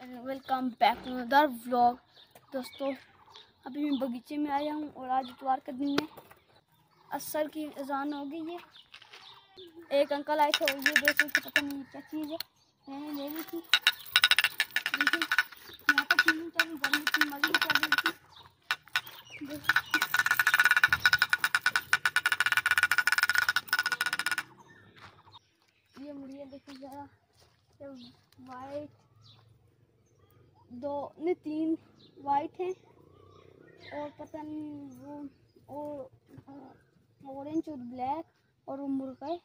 And welcome back to other vlog दोस्तों, अभी मैं बगीचे में आया हूँ और आज इतवार का दिन है। असर की अजान हो गई है। एक अंकल आए थे और ये देखो कि पता नहीं क्या चीज़ है। मैंने ले ली थी। यहाँ पर चीनी चल गर्मी चल रही थी। नहीं तीन वाइट हैं और पता नहीं वो, और ऑरेंज और ब्लैक और वो मुर्गा है।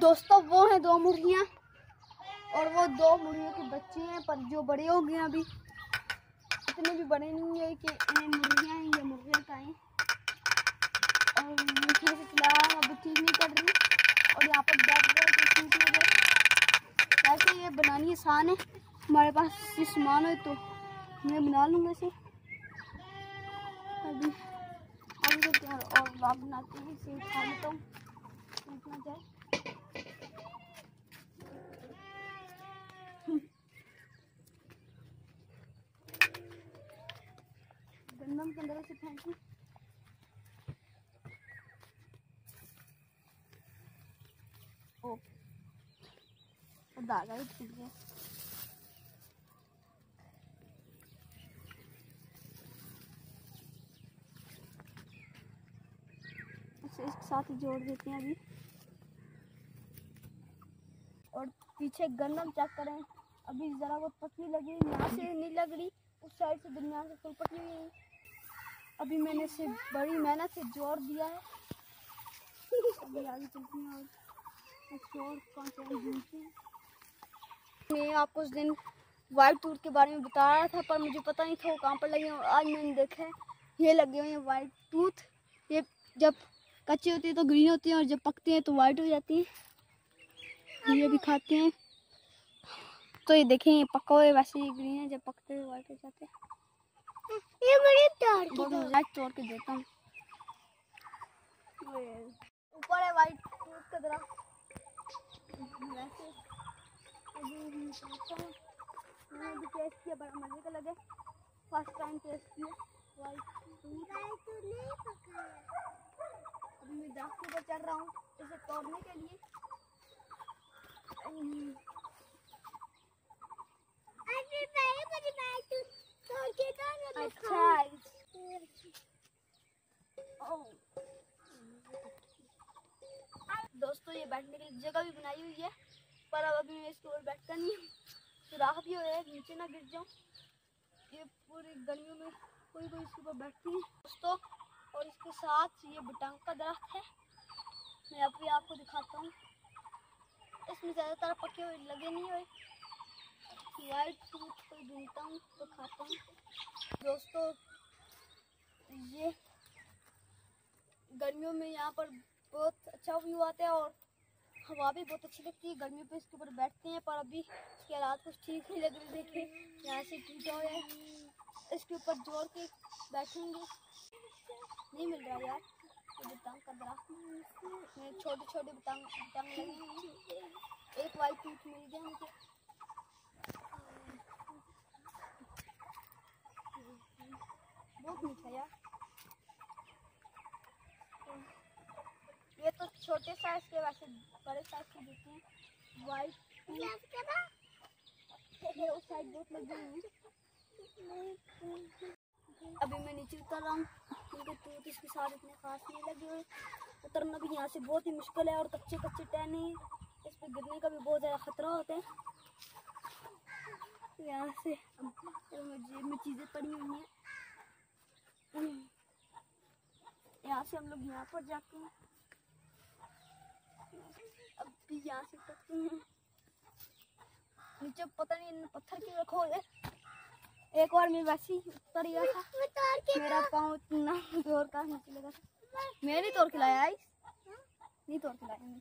दोस्तों, वो हैं दो मुर्गियाँ और वो दो मुर्गियों के बच्चे हैं, पर जो बड़े हो गए अभी, इतने भी बड़े नहीं है कि इन्हें मुर्गियाँ हैं ये मुर्गियाँ का हैं और मुझे से फ़िलहाल अभी ठीक नहीं कर रही। और यहाँ पर बैठ गए तो ठीक वैसे ये बनानी आसान है। हमारे पास सामान हो तो मैं बना लूँगा इसे। अभी यार और बाप बनाते हैं, इसे खा लेता हूँ। इतना जाए। गंदम के अंदर से ओ ही टूट गया इसे इसके साथ ही जोड़ देते हैं अभी। और पीछे गंदम चेक करें। अभी ज़रा बहुत पतली लगी, यहाँ से नहीं लग रही, उस साइड से दरमियान से फुल पतली हुई। अभी मैंने इसे बड़ी मेहनत से जोड़ दिया है। अभी आगे चलती हैं और कौन मैं आपको उस दिन वाइट टूथ के बारे में बता रहा था, पर मुझे पता नहीं था वो कहाँ पर लगे और आज मैंने देखा है ये लगे हुए हैं वाइट टूथ ये जब कच्ची होती है तो ग्रीन होती है और जब पकती है तो वाइट हो जाती हैं। ये भी खाते हैं। तो ये देखें ये पका हुए वैसे ही ग्रीन है जब पकते हुए वाइट हो जाते हैं। ये बड़ी तार बहुत मज़ा तोड़ के देता हूँ। ऊपर है वाइट टूथ का जरा वैसे हूँ। मैंने अभी टेस्ट किया बड़ा मज़े का लगे। फ़र्स्ट टाइम टेस्ट किया वाइट टूथ तो नहीं पका अभी मैं दरख्त के ऊपर चढ़ रहा हूँ। इसे तोड़ने के लिए। तू तो अच्छा दोस्तों ये बैठने के लिए जगह भी बनाई हुई है। पर अब अभी मैं इसके ऊपर बैठता नहीं हूँ। सुराख भी हो रहा है नीचे ना गिर जाऊँ। ये पूरी गर्मियों में कोई कोई इसके ऊपर बैठती है दोस्तों और इसके साथ ये बटांग का दरख्त है। मैं अभी आपको दिखाता हूँ। इसमें ज़्यादातर पके हुए लगे नहीं हुए। वाइट फ्रूट कोई ढूंढता हूँ तो खाता हूँ। दोस्तों, ये गर्मियों में यहाँ पर बहुत अच्छा व्यू आता है और हवा भी बहुत अच्छी लगती है। गर्मियों पे इसके ऊपर बैठते हैं, पर अभी इसके हालात कुछ ठीक नहीं लग रहे। देखे यहाँ से टूटा हुआ है। इसके ऊपर जोड़ के बैठेंगे। नहीं मिल रहा यार। बतांग का दरख्त मेरे छोटे छोटे बतांग बतांग लगे हैं। एक वाइट टूथ मिल गया मुझे। बहुत मीठा यार। ये तो छोटे साइज़ के वैसे बड़े साइज़ के देते हैं। वाइट ये उस साइड बहुत लगे हैं। अभी मैं नीचे उतर रहा हूँ। क्योंकि टूथ इसके साथ इतने खास नहीं लगे हुए। उतरना भी यहाँ से बहुत ही मुश्किल है और कच्चे कच्चे टहने हैं इस पर गिरने का भी बहुत ज़्यादा खतरा होता है। यहाँ से जेब में चीज़ें पड़ी हुई हैं। यहाँ से हम लोग यहाँ पर जाते हैं। अब भी यहाँ से उतरते हैं। नीचे पता नहीं पत्थर क्यों रखो है। एक बार मैं वैसे ही उतर गया था। के मेरा पाँव इतना ज़ोर का नीचे लगा था। मैं नहीं तोड़ के लाया आई नहीं तोड़ के लाया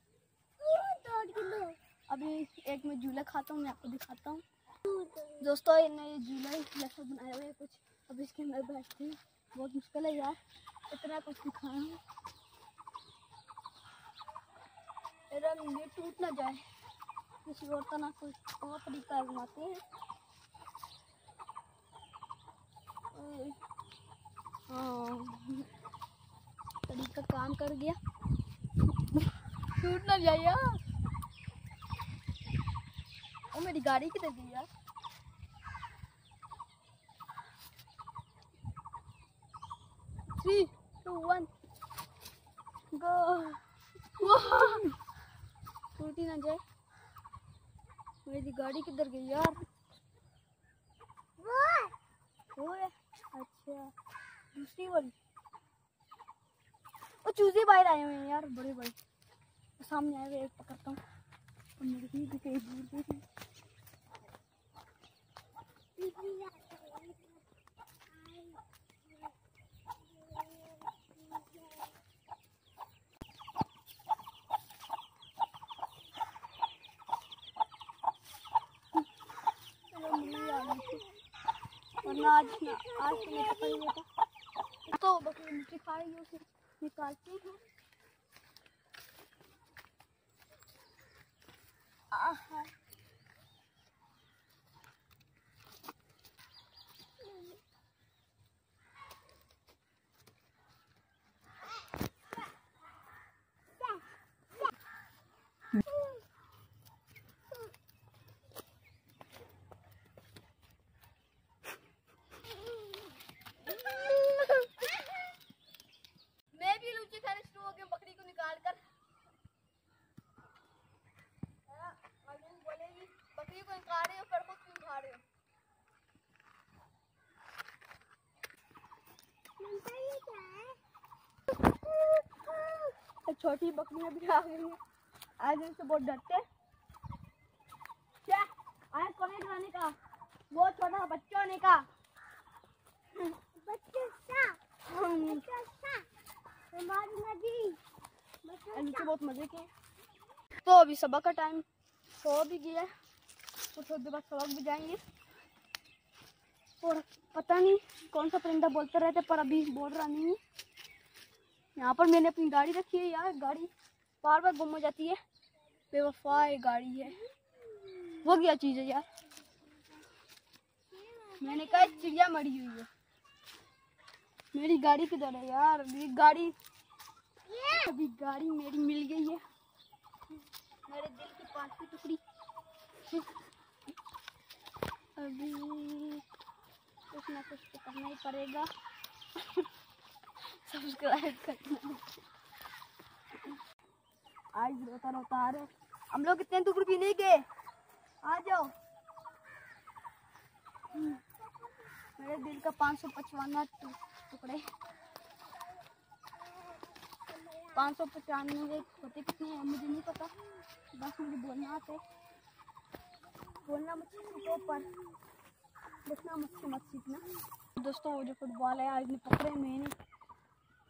के अभी एक मैं झूला खाता हूँ, मैं आपको दिखाता हूँ। दोस्तों, इन्हें ये झूला जैसा बनाया हुआ है कुछ। अब इसके अंदर बैठते हैं। बहुत मुश्किल है यार। इतना कुछ दिखाना है। ये टूट ना जाए। किसी और तरह कोई और तरीका आजमाते हैं। शरीर का काम कर गया। छूटना ना वो मेरी गाड़ी किधर गई यार? थ्री टू वन गो टूटी ना जाए। मेरी गाड़ी किधर गई यार? वो है। अच्छा। दूसरी वाली। वो चूजे बाहर आए हुए हैं यार, बड़े बड़े सामने आए हुए, एक पकड़ता हूँ। मुर्गी दूर दूर है। चलो मिली आ गई थी। वरना आज तो मैं पकड़ लिया था तो बकरी मिट्टी खाएगी उसे निकालते हैं। आहा मैं भी लूची खाने शुरू हो गया बकरी को निकाल कर हाँ, मालूम बोलेगी बकरी को निकाल रहे हो पर खुद क्यों खा रहे हो ममता ये क्या है तो छोटी बकरियाँ भी आ गई हैं। आज इनसे बहुत डरते। क्या? आज है का। वो छोटा बच्चा होने का। बच्चा सा हम बच्चा सा हमारी नदी बच्चा नीचे बहुत मज़े के तो अभी सबक का टाइम हो भी गया। है तो थोड़ी देर बाद सबक भी जाएँगे। और पता नहीं कौन सा परिंदा बोलते रहते पर अभी बोल रहा नहीं। है यहाँ पर मैंने अपनी गाड़ी रखी है यार, गाड़ी बार बार गुम हो जाती है। बेवफा ये गाड़ी है। वो क्या चीज़ है यार? मैंने कहा चिड़िया मरी हुई है। मेरी गाड़ी किधर है यार? मेरी गाड़ी, अभी गाड़ी मेरी मिल गई है। मेरे दिल की पांचवी टुकड़ी। अभी कुछ ना कुछ तो करना ही पड़ेगा। सब्सक्राइब करना। आज रोता रोता आ रहे हम लोग इतने दूर भी नहीं गए। आ जाओ। मेरे दिल का पाँच सौ पचवाना टुकड़े। पाँच सौ पचानवे होते कितने हैं, मुझे नहीं पता। बस मुझे बोलना आता बोलना मत सीखो पर देखना मुझसे मत सीखना। दोस्तों, वो जो फुटबॉल है, आज मैं पकड़े मैंने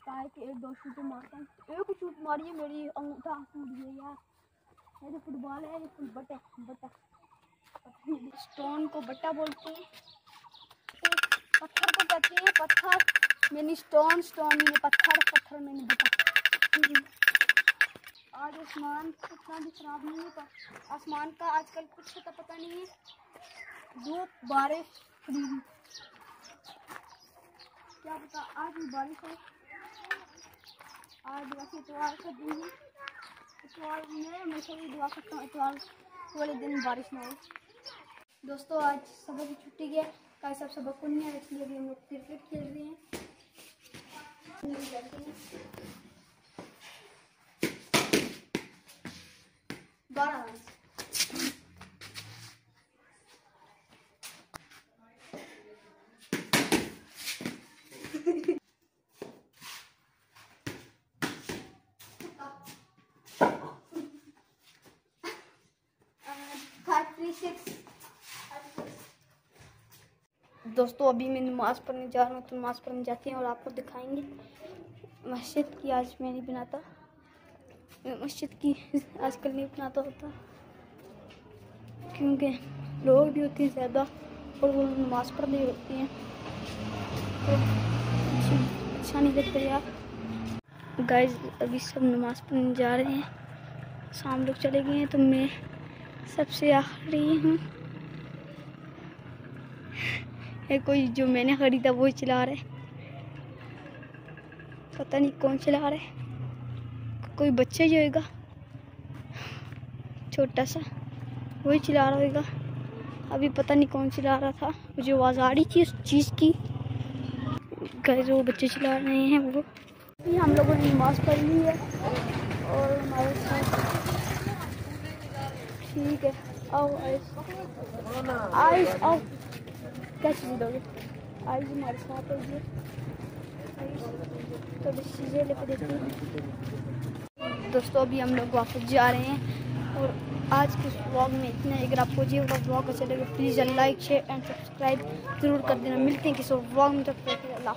कहा है कि एक दो शूट मारता हूँ एक शूट मारी है मेरी अंगूठा टूट गया यार ये जो फुटबॉल है ये फुल बटा बटा स्टोन को बट्टा बोलते हैं तो पत्थर को कहते हैं पत्थर मैंने स्टोन स्टोन मैंने पत्थर पत्थर मैंने बटा आज आसमान इतना भी खराब नहीं है पर आसमान का आजकल कुछ का पता नहीं। है धूप बारिश क्या पता आज भी बारिश है। आज वैसे इतवार मैं दुआ करता हूँ। इतवार वाले दिन बारिश ना हो। दोस्तों, आज सुबह की छुट्टी है। कल सब सबक नहीं आया इसलिए हम लोग क्रिकेट खेल रहे हैं नहीं जाते हैं बारह रन फाइव थ्री सिक्स दोस्तों, अभी मैं नमाज़ पढ़ने जा रहा हूँ तो नमाज़ पढ़ने जाते हैं और आपको दिखाएँगे। मस्जिद की आज मैं नहीं बनाता। मस्जिद की आजकल नहीं बनाता होता। क्योंकि लोग भी होते हैं ज़्यादा और वो नमाज़ पढ़ रही होती हैं। तो अच्छा नहीं लगता यार। गाइस, अभी सब नमाज़ पढ़ने जा रहे हैं। शाम लोग चले गए हैं तो मैं सबसे आखिरी हूँ। ये कोई जो मैंने खरीदा वो ही चला रहे पता नहीं कौन चला रहे कोई बच्चा ही होएगा। छोटा सा। वही चला रहा होगा अभी पता नहीं कौन चला रहा था। मुझे आवाज़ आ रही थी उस चीज़ की। गाइस वो बच्चे चला रहे हैं वो। हम लोगों ने नमाज़ पढ़ ली है। और हमारे साथ ठीक है। आओ, आइस। आइस, आओ। क्या चीज़ दोगे हमारे साथ ये। थोड़ी चीज़ें लेकर देती हैं। दोस्तों, अभी हम लोग वापस जा रहे हैं। और आज के व्लॉग में इतना अगर आपको ये व्लॉग अच्छा लगे please like share and subscribe ज़रूर कर देना। मिलते हैं किसी व्लॉग में। तक अल्लाह